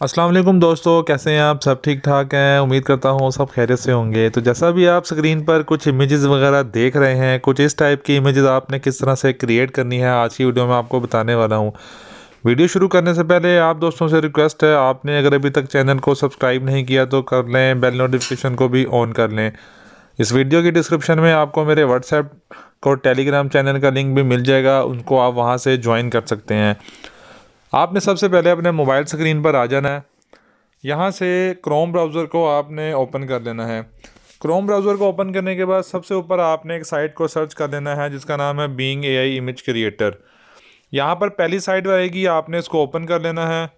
अस्सलाम वालेकुम दोस्तों, कैसे हैं आप? सब ठीक ठाक हैं। उम्मीद करता हूँ सब खैरियत से होंगे। तो जैसा भी आप स्क्रीन पर कुछ इमेजेस वगैरह देख रहे हैं, कुछ इस टाइप की इमेजेस आपने किस तरह से क्रिएट करनी है, आज की वीडियो में आपको बताने वाला हूँ। वीडियो शुरू करने से पहले आप दोस्तों से रिक्वेस्ट है, आपने अगर अभी तक चैनल को सब्सक्राइब नहीं किया तो कर लें बेल नोटिफिकेशन को भी ऑन कर लें। इस वीडियो की डिस्क्रिप्शन में आपको मेरे व्हाट्सएप और टेलीग्राम चैनल का लिंक भी मिल जाएगा, उनको आप वहाँ से ज्वाइन कर सकते हैं। आपने सबसे पहले अपने मोबाइल स्क्रीन पर आ जाना है। यहाँ से क्रोम ब्राउज़र को आपने ओपन कर लेना है। क्रोम ब्राउज़र को ओपन करने के बाद सबसे ऊपर आपने एक साइट को सर्च कर लेना है, जिसका नाम है बीइंग एआई इमेज क्रिएटर यहाँ पर पहली साइट आएगी आपने इसको ओपन कर लेना है।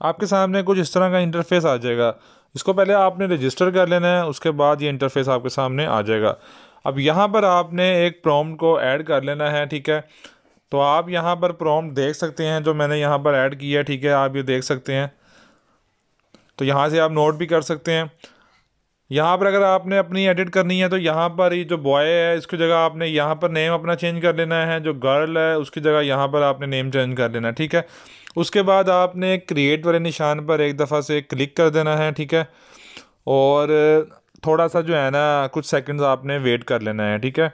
आपके सामने कुछ इस तरह का इंटरफेस आ जाएगा। इसको पहले आपने रजिस्टर कर लेना है, उसके बाद ये इंटरफेस आपके सामने आ जाएगा। अब यहाँ पर आपने एक प्रॉम को ऐड कर लेना है, ठीक है? तो आप यहाँ पर प्रॉम्प्ट देख सकते हैं जो मैंने यहाँ पर ऐड किया है, ठीक है? आप ये देख सकते हैं। तो यहाँ से आप नोट भी कर सकते हैं। यहाँ पर अगर आपने अपनी एडिट करनी है तो यहाँ पर ये जो बॉय है, इसकी जगह आपने यहाँ पर नेम अपना चेंज कर लेना है। जो गर्ल है, उसकी जगह यहाँ पर आपने नेम चेंज कर लेना है, ठीक है? उसके बाद आपने क्रिएट वाले निशान पर एक दफ़ा से क्लिक कर देना है, ठीक है? और थोड़ा सा जो है ना, कुछ सेकंड्स आपने वेट कर लेना है, ठीक है?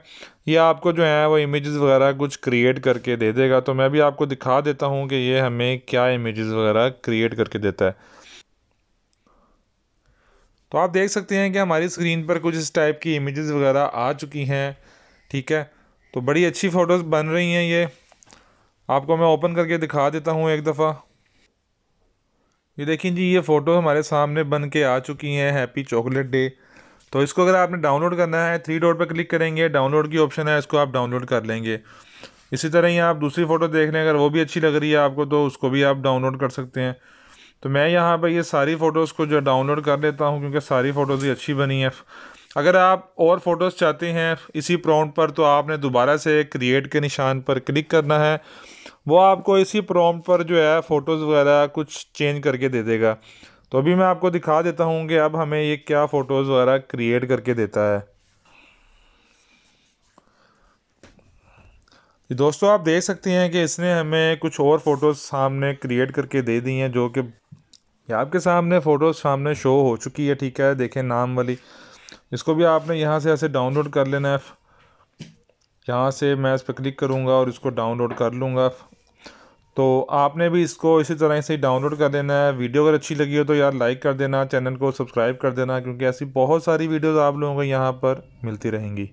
ये आपको जो है वो इमेजेस वगैरह कुछ क्रिएट करके दे देगा तो मैं भी आपको दिखा देता हूँ कि ये हमें क्या इमेजेस वगैरह क्रिएट करके देता है। तो आप देख सकते हैं कि हमारी स्क्रीन पर कुछ इस टाइप की इमेजेस वगैरह आ चुकी हैं, ठीक है? तो बड़ी अच्छी फ़ोटोज़ बन रही हैं ये। आपको मैं ओपन करके दिखा देता हूँ एक दफ़ा। ये देखिए जी, ये फ़ोटो हमारे सामने बन के आ चुकी हैं हैप्पी चॉकलेट डे तो इसको अगर आपने डाउनलोड करना है थ्री डॉट पर क्लिक करेंगे डाउनलोड की ऑप्शन है, इसको आप डाउनलोड कर लेंगे। इसी तरह ही आप दूसरी फ़ोटो देख लें, अगर वो भी अच्छी लग रही है आपको तो उसको भी आप डाउनलोड कर सकते हैं। तो मैं यहाँ पर ये सारी फ़ोटोज़ को जो डाउनलोड कर लेता हूँ, क्योंकि सारी फ़ोटोज़ ही अच्छी बनी है। अगर आप और फ़ोटोज़ चाहते हैं इसी प्रॉम्प्ट पर तो आपने दोबारा से क्रिएट के निशान पर क्लिक करना है। वो आपको इसी प्रॉम्प्ट पर जो है फ़ोटोज़ वगैरह कुछ चेंज करके दे देगा। तो अभी मैं आपको दिखा देता हूँ कि अब हमें ये क्या फ़ोटोज़ वगैरह क्रिएट करके देता है। दोस्तों, आप देख सकते हैं कि इसने हमें कुछ और फ़ोटोज़ सामने क्रिएट करके दे दी हैं, जो कि आपके सामने फ़ोटोज़ सामने शो हो चुकी है, ठीक है? देखें नाम वाली। इसको भी आपने यहाँ से ऐसे डाउनलोड कर लेना है। यहाँ से मैं इस पर क्लिक करूँगा और इसको डाउनलोड कर लूँगा। तो आपने भी इसको इसी तरह से डाउनलोड कर देना है। वीडियो अगर अच्छी लगी हो तो यार लाइक कर देना चैनल को सब्सक्राइब कर देना, क्योंकि ऐसी बहुत सारी वीडियोज़ आप लोगों को यहाँ पर मिलती रहेंगी।